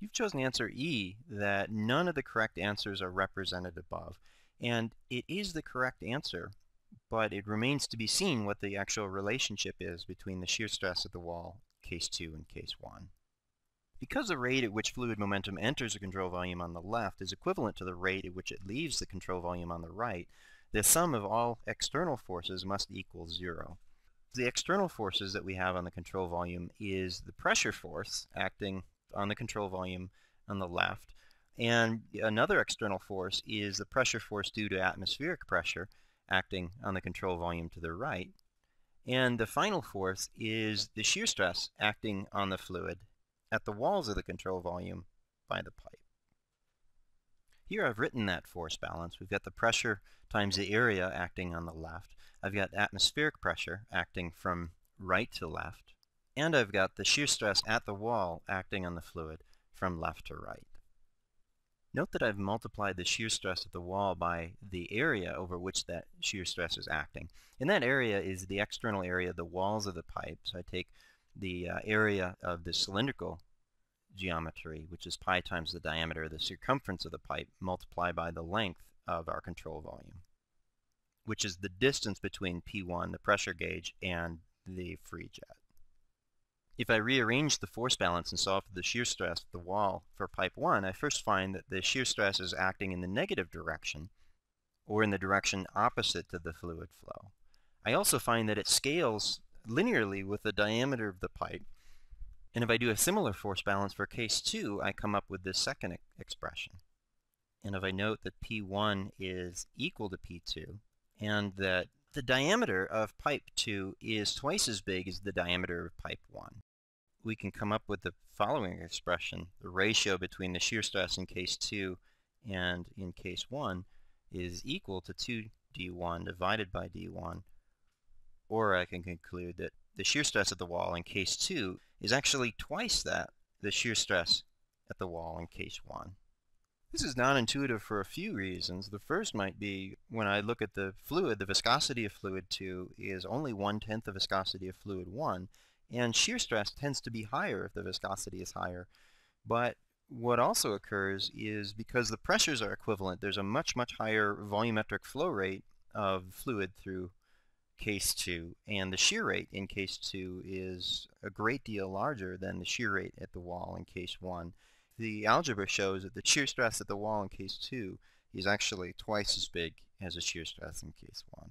You've chosen answer E, that none of the correct answers are represented above. And it is the correct answer, but it remains to be seen what the actual relationship is between the shear stress at the wall, case 2 and case 1. Because the rate at which fluid momentum enters the control volume on the left is equivalent to the rate at which it leaves the control volume on the right, the sum of all external forces must equal zero. The external forces that we have on the control volume is the pressure force acting on the control volume on the left. And another external force is the pressure force due to atmospheric pressure acting on the control volume to the right. And the final force is the shear stress acting on the fluid at the walls of the control volume by the pipe. Here I've written that force balance. We've got the pressure times the area acting on the left. I've got atmospheric pressure acting from right to left and I've got the shear stress at the wall acting on the fluid from left to right. Note that I've multiplied the shear stress at the wall by the area over which that shear stress is acting. And that area is the external area of the walls of the pipe. So I take the uh, area of the cylindrical geometry, which is pi times the diameter of the circumference of the pipe, multiplied by the length of our control volume, which is the distance between P1, the pressure gauge, and the free jet. If I rearrange the force balance and solve for the shear stress of the wall for pipe 1, I first find that the shear stress is acting in the negative direction, or in the direction opposite to the fluid flow. I also find that it scales linearly with the diameter of the pipe, and if I do a similar force balance for case 2, I come up with this second e expression. And if I note that P1 is equal to P2, and that the diameter of pipe 2 is twice as big as the diameter of pipe 1, we can come up with the following expression. The ratio between the shear stress in case 2 and in case 1 is equal to 2d1 divided by d1. Or I can conclude that the shear stress at the wall in case 2 is actually twice that, the shear stress at the wall in case 1. This is non-intuitive for a few reasons. The first might be when I look at the fluid, the viscosity of fluid 2 is only one-tenth the viscosity of fluid 1, and shear stress tends to be higher if the viscosity is higher. But what also occurs is because the pressures are equivalent, there's a much, much higher volumetric flow rate of fluid through case 2, and the shear rate in case 2 is a great deal larger than the shear rate at the wall in case 1. The algebra shows that the shear stress at the wall in case 2 is actually twice as big as the shear stress in case 1.